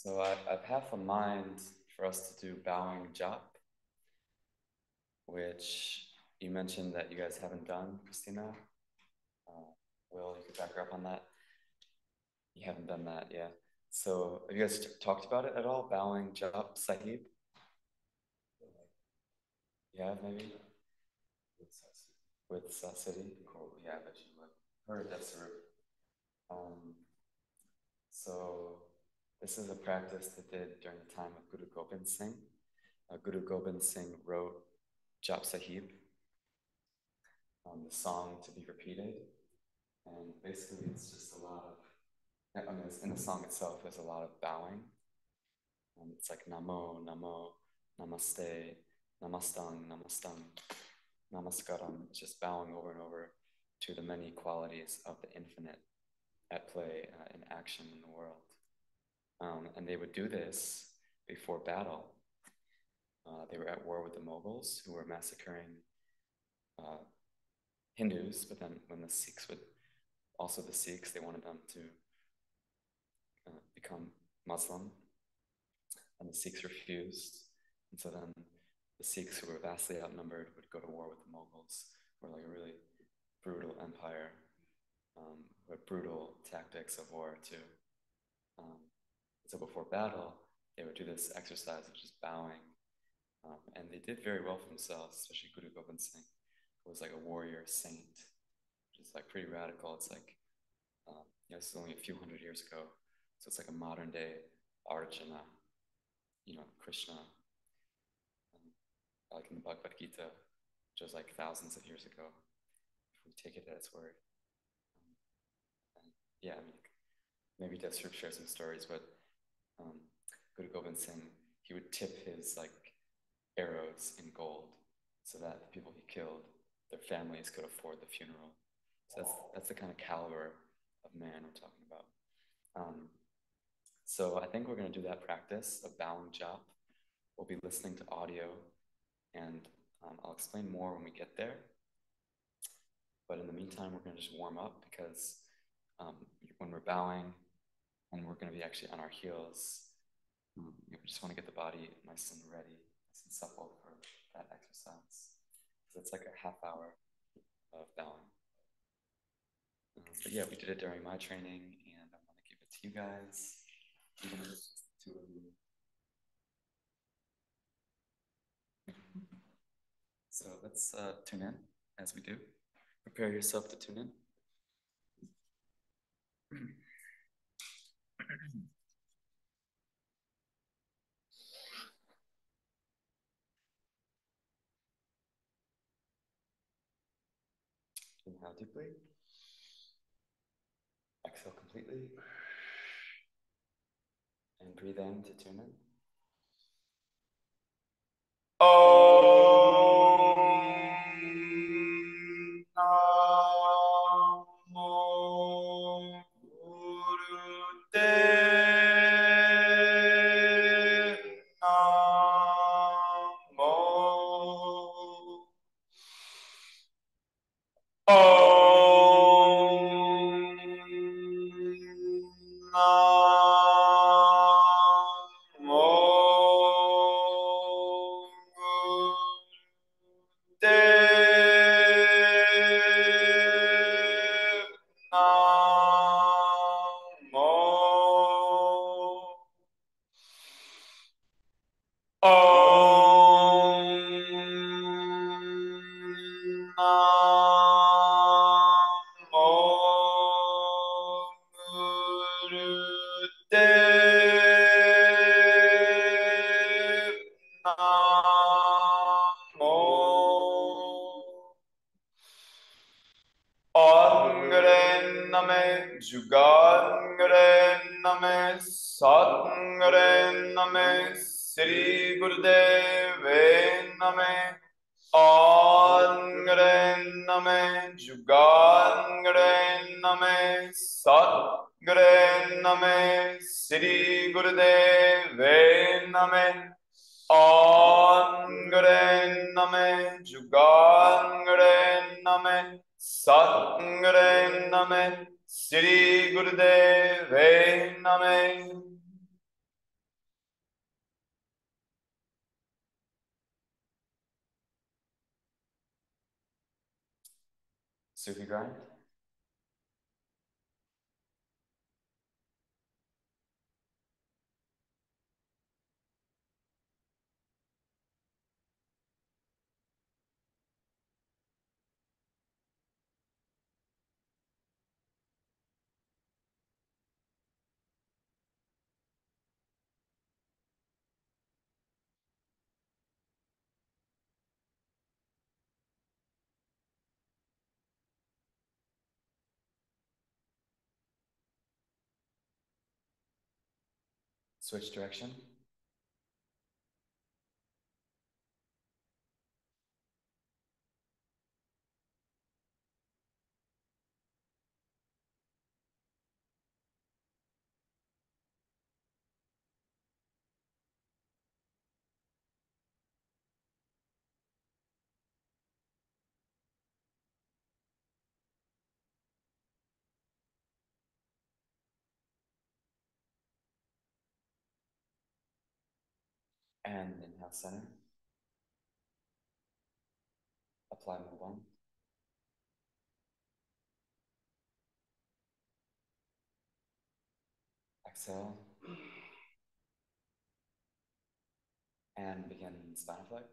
So I, I've half a mind for us to do bowing Jaap, which you mentioned that you guys haven't done, Christina. Uh, Will, you could back her up on that. You haven't done that, yeah. So have you guys talked about it at all? Bowing Jaap sahib? Yeah, maybe? With City? Cool. Yeah, I bet you would. Heard that's a um, so this is a practice that did during the time of Guru Gobind Singh. Uh, Guru Gobind Singh wrote Jaap Sahib, um, the song to be repeated. And basically, it's just a lot of, I mean, in the song itself, there's a lot of bowing. Um, it's like Namo, Namo, Namaste, Namastang, Namastang, Namaskaram. It's just bowing over and over to the many qualities of the infinite at play uh, in action in the world. Um, and they would do this before battle. Uh, they were at war with the Mughals who were massacring uh, Hindus, but then when the Sikhs would, also the Sikhs, they wanted them to uh, become Muslim, and the Sikhs refused. And so then the Sikhs, who were vastly outnumbered, would go to war with the Mughals, who were like a really brutal empire, um, with brutal tactics of war too. Um, so before battle, they would do this exercise of just bowing. Um, and they did very well for themselves, especially Guru Gobind Singh, who was like a warrior saint, which is like pretty radical. It's like, um, you know, this is only a few hundred years ago. So it's like a modern day Arjuna, you know, Krishna, um, like in the Bhagavad Gita, which was like thousands of years ago, if we take it at its word. Um, yeah, I mean, maybe Desrup share some stories, but um, Guru Gobind Singh, he would tip his like arrows in gold so that the people he killed, their families could afford the funeral. So that's, that's the kind of caliber of man we're talking about. Um, so I think we're going to do that practice of bowing Jaap. We'll be listening to audio, and um, I'll explain more when we get there. But in the meantime, we're going to just warm up because um, when we're bowing, and we're going to be actually on our heels. Um, we just want to get the body nice and ready, nice and supple for that exercise. Because it's like a half hour of bowing. Um, but yeah, we did it during my training, and I'm going to give it to you guys. Even if it's two of you. So let's uh, tune in as we do. Prepare yourself to tune in. Inhale deeply. Exhale completely. And breathe in to tune in. Sufi uh, grind. Switch direction. And inhale center. Apply move on. Exhale. And begin spine flex.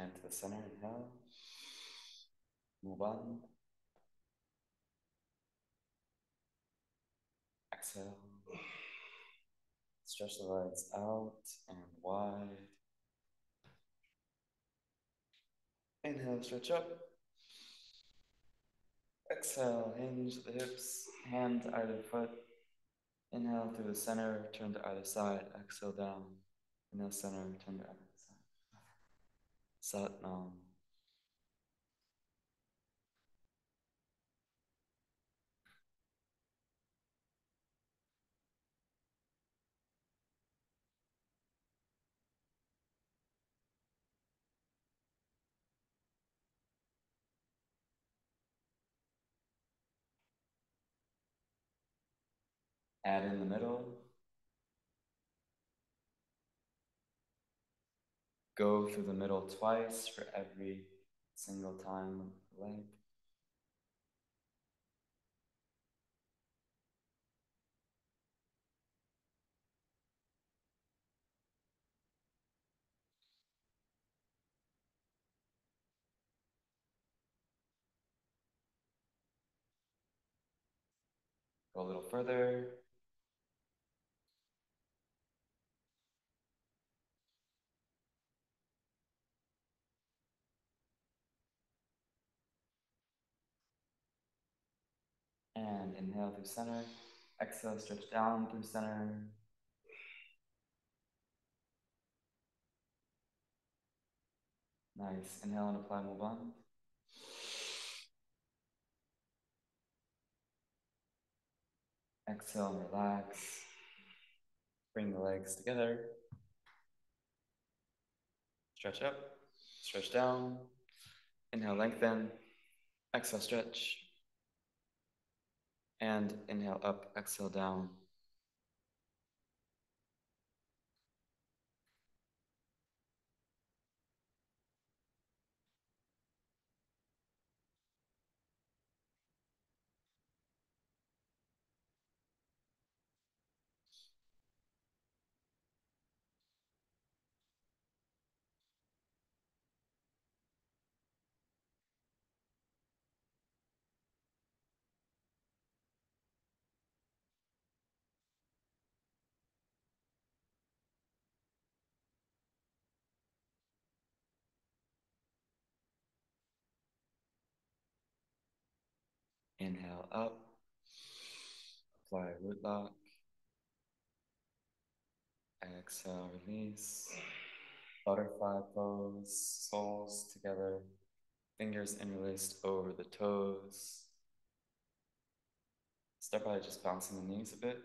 And to the center, inhale. Move on. Exhale. Stretch the legs out and wide. Inhale, stretch up. Exhale, hinge the hips, hand to either foot. Inhale through the center, turn to either side. Exhale down. Inhale, center, turn to Sat. Add in the middle. Go through the middle twice for every single time leg. Go a little further. And inhale through center. Exhale, stretch down through center. Nice. Inhale and apply Mulbandh. Exhale and relax. Bring the legs together. Stretch up, stretch down. Inhale, lengthen. Exhale, stretch. And inhale up, exhale down. Inhale up. Apply root lock. Exhale, release. Butterfly pose, soles together, fingers interlaced over the toes. Start by just bouncing the knees a bit.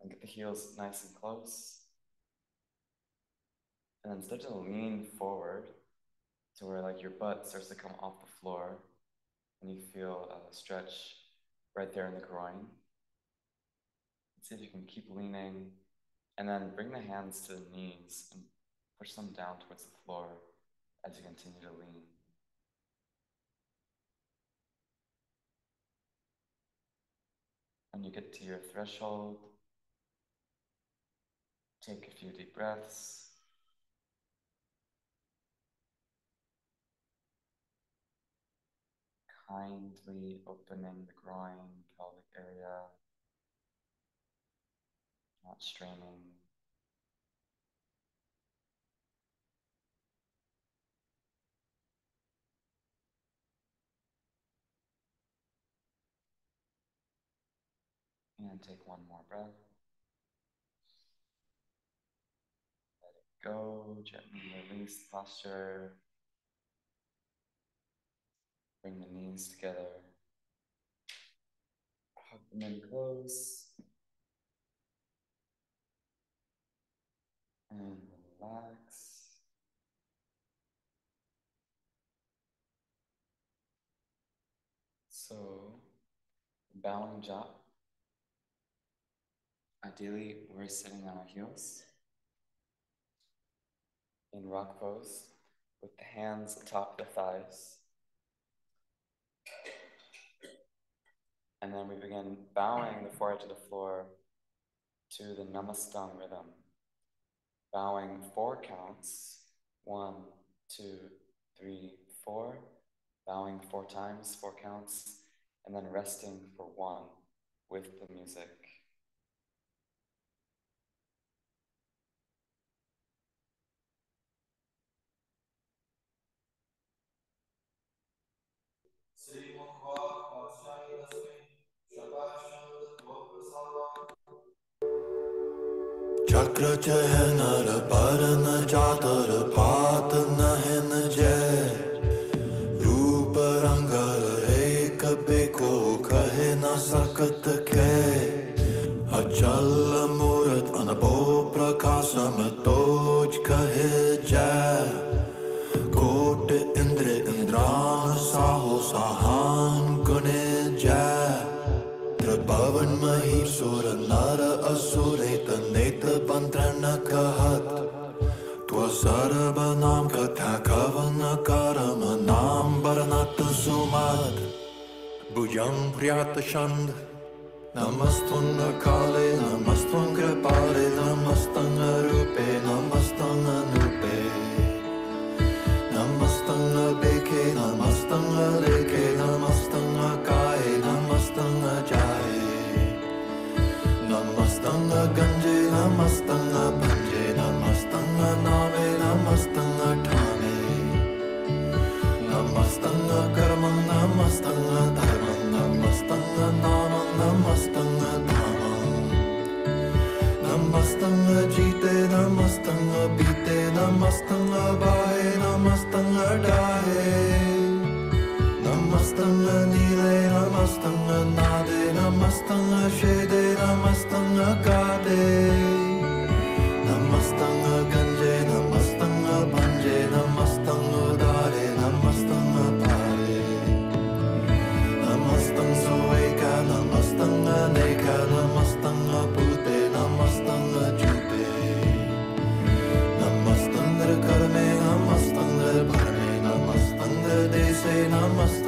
And get the heels nice and close. And then start to lean forward to where like your butt starts to come off the floor and you feel a stretch right there in the groin. See if you can keep leaning and then bring the hands to the knees and push them down towards the floor as you continue to lean. When you get to your threshold, take a few deep breaths. Kindly opening the groin, pelvic area, not straining. And take one more breath. Let it go. Gently release posture. Bring the knees together. Hug them in close. And relax. So, bowing Jaap. Ideally, we're sitting on our heels in rock pose with the hands atop the thighs. And then we begin bowing the forehead to the floor to the Namastang rhythm. Bowing four counts one, two, three, four. Bowing four times, four counts, and then resting for one with the music. चक्र चयन पर न चातर पात नहन जय। रूप रंगर एक Beko कहे न सकत के अचल मूरत अनपो प्रकाशम तोज कहे Сарба нам катакава на карама нам бараната сумат Буям прията шанд Намастон на кале, намастон крепале, намастон на рупе, намастон на нупе Намастон на беке, намастон на леке, намастон на кае, намастон на джае Намастон на ганджи, намастон на панджи namastanga nile namastanga nade namastanga shede namastanga kade namastanga ganje namastanga banje namastanga dare namastanga pare. Namastang soeka namastanga neka namastanga pute namastanga jute namastanga karme namastanga bharme namastanga dese namastanga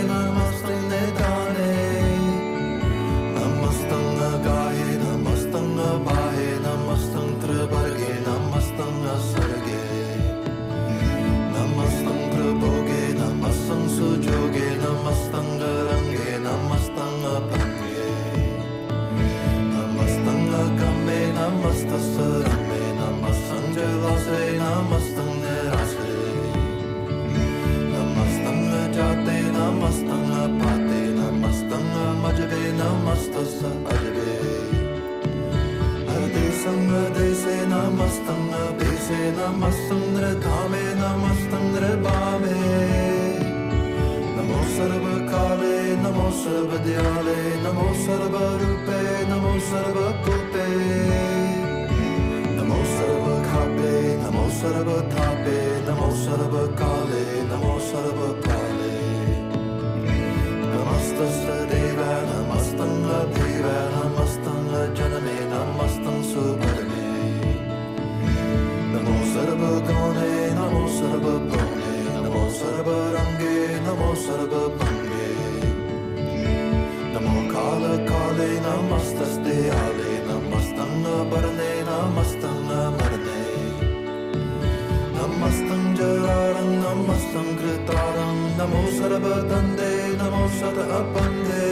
सर्वरूपे NaMo सर्वभूते NaMo सर्वखापे NaMo सर्वथापे NaMo सर्वकाले NaMo serve bastante, namosada apande.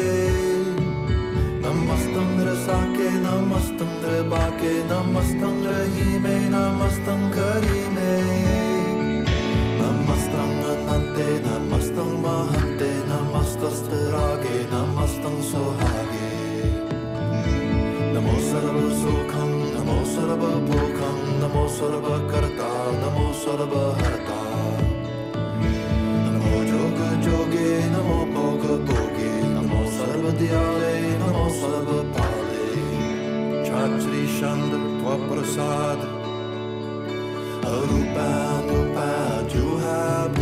Namastangre sake, namastangre bake, namastangre hime, namastang karime. Namastang anante, namastang mahante, namastang stirage, namastang sohage. Namo sarva sukham, namo sarva bhukham, namo sarva karta, namo sarva harta. Namo Koga Kogi, Namo Sarvadhyale, Namo Sarvapale. Chachri Prasad, Arupa, Arupa, you have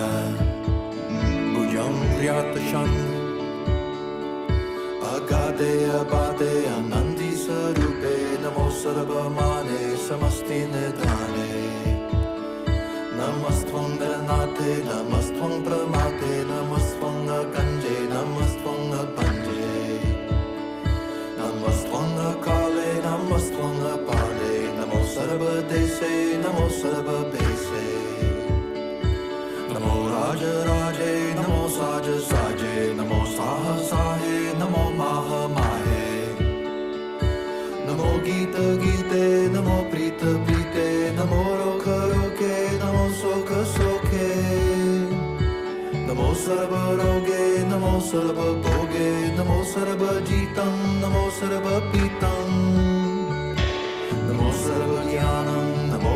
abyss है भुजं प्रियात छंद अगाधे अबाधे आनंदी स्वरूपे नमो सर्वमाने समस्ति निधाने नमस्त्वं गणनाथे नमस्त्वं प्रमाते नमस्त्वं गञ्जे नमस्त्वं पञ्जे नमस्त्वं काले नमस्त्वं पाले नमो सर्वदेशे नमो राज राजे नमो साज साजे नमो साह साहे नमो माह माहे। नमो गीत गीते नमो प्रीत प्रीते नमो रोख रोके नमो सोख सोखे। नमो सर्व रोगे नमो सर्व भोगे नमो सर्व जीतं नमो सर्व पीतं नमो सर्व ज्ञानं नमो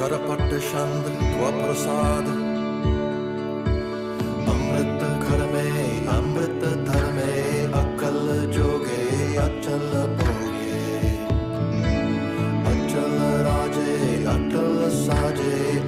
चरपट्ट छन्द त्वप्रसाद अमृत घर में, अमृत धर्मे अकल जोगे, अचल भोगे। अचल राजे, अटल साजे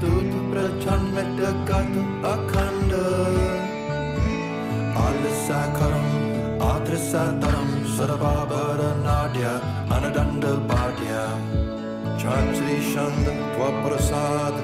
दूत प्रचंड टकत अखंड आल सखरम आद्र सतरम सर्वाभर नाट्य अनदंड पाट्य छात्री छंद प्रसाद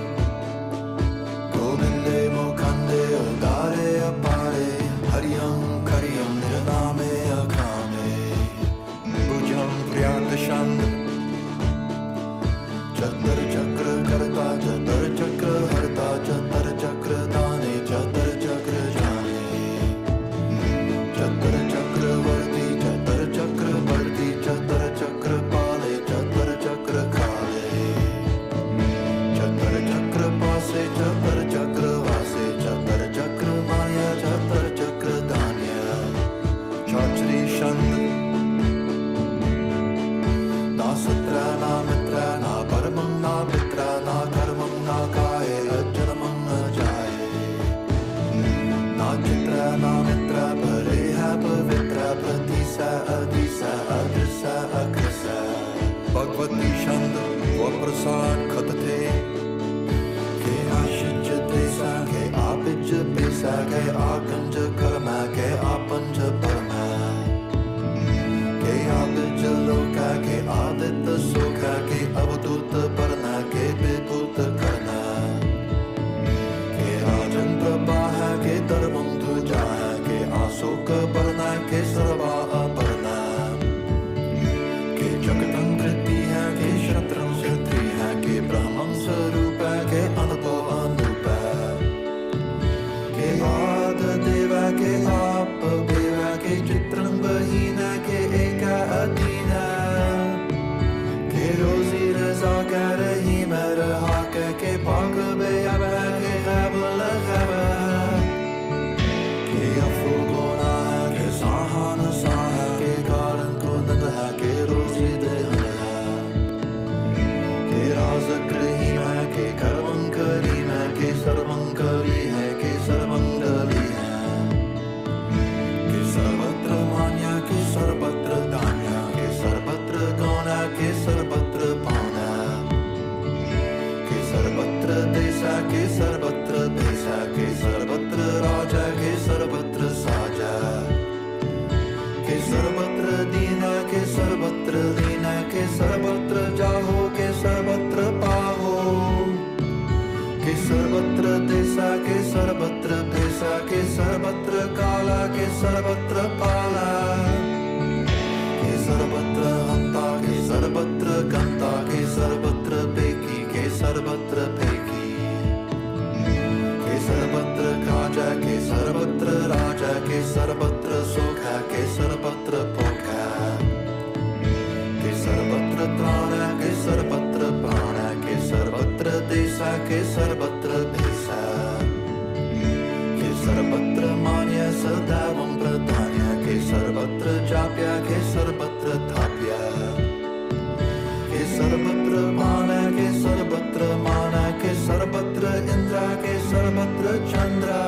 I can साजा। के सर्वत्र दीना के सर्वत्र दीना के सर्वत्र जाहो के सर्वत्र पाहो। के सर्वत्र देशा के सर्वत्र देशा के सर्वत्र काला के सर्वत्र पा सुखा के सर्वत्र सुखा के सर्वत्र पोखा के सर्वत्र प्राणा के सर्वत्र प्राणा के सर्वत्र देशा के सर्वत्र देशा के सर्वत्र मान्य सदावं प्रधान्य के सर्वत्र जाप्या के सर्वत्र थाप्या के सर्वत्र माना के सर्वत्र माना के सर्वत्र इंद्रा के सर्वत्र Chandra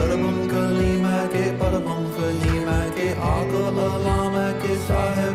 Sarabam Kalima ke Paramam Kalima ke Akala Lama ke Sahib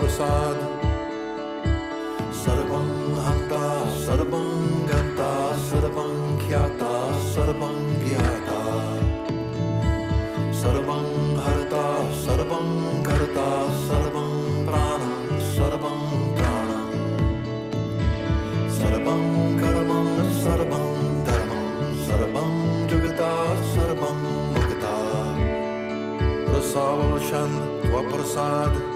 प्रसाद। सर्वं हन्ता, सर्वं गता सर्वं ख्याता, सर्वं ज्ञाता। सर्वं हर्ता, सर्वं कर्ता, सर्वं प्राणं सर्वं प्राणं। सर्वं कर्मं, सर्वं धर्मं, सर्वं जुगता, सर्वं मुक्ता। प्रसावशन व प्रसाद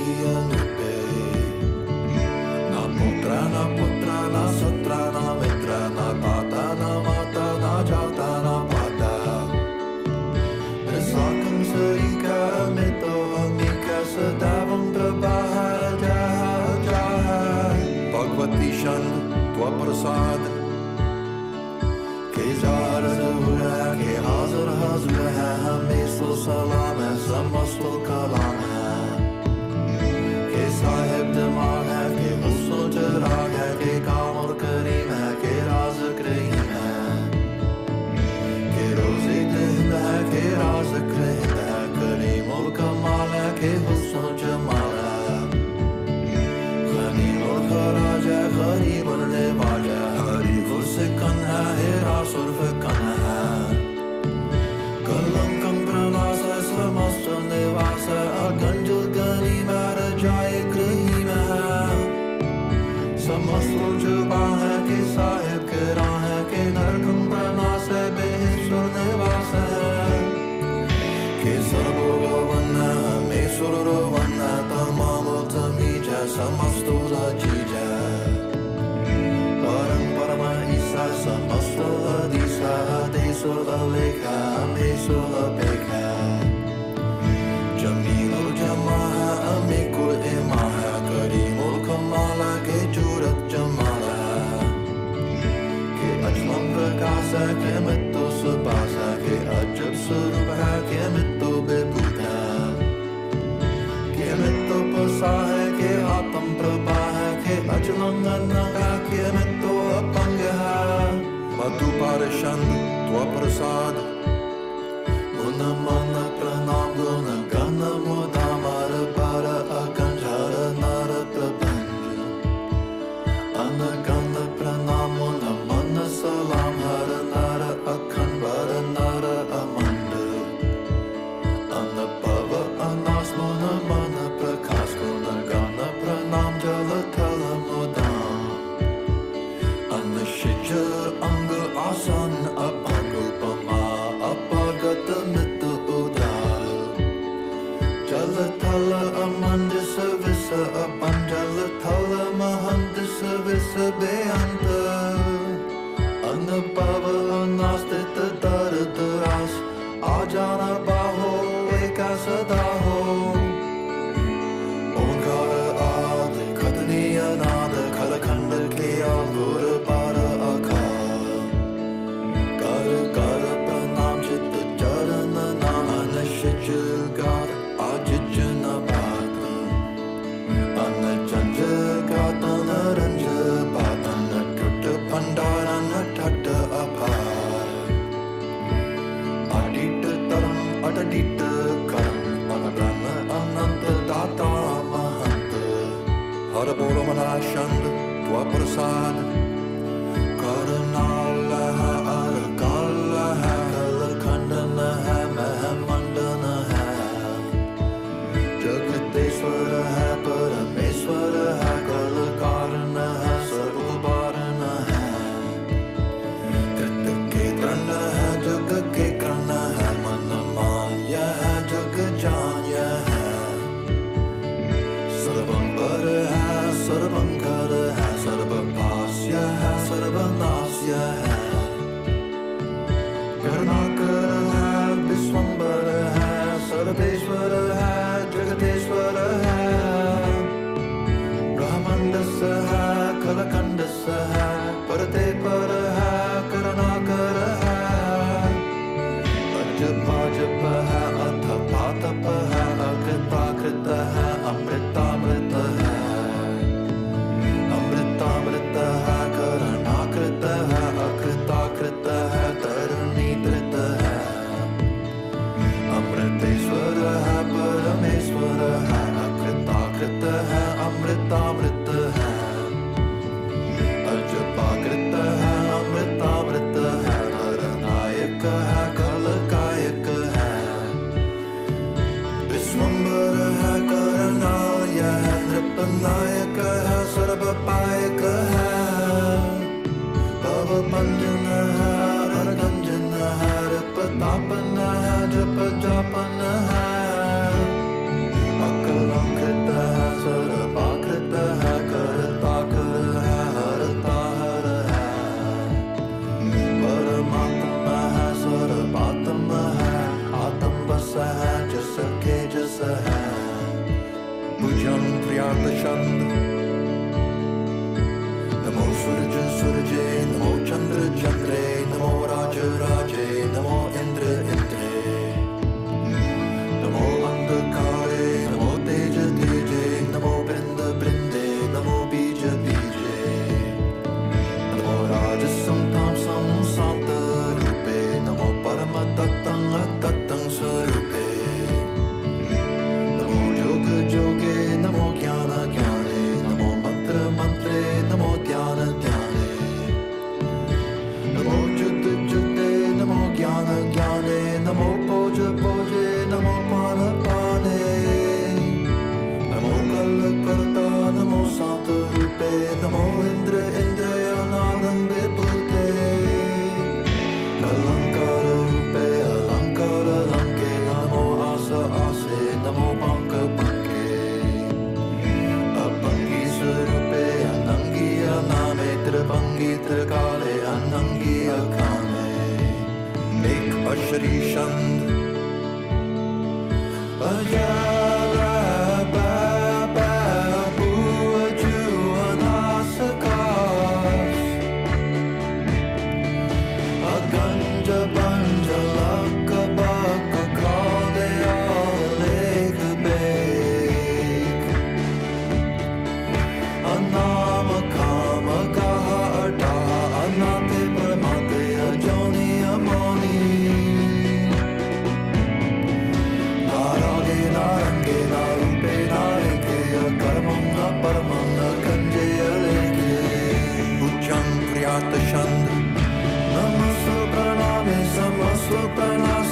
देशुर लेखा मेशुर बेखा जमील जमा अमिकुल इमाह करीमुल कमाला के जूरत जमाला के अजलम प्रकाश के मित्तो सुबास के अजब स्वरूप है के मित्तो बेबूता के मित्तो पसा है के आत्म प्रभा है के अजलम नन्ना के मित्तो अपंग है मधु पारशंद त्व प्रसाद Tua prosada, Mona Mana Pranava. Abandala Kala Mahanda Savisa Beyanda Anabhava nastita.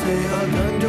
也要等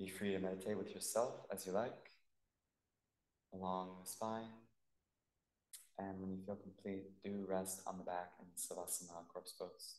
Be free to meditate with yourself as you like, along the spine. And when you feel complete, do rest on the back in Savasana corpse pose.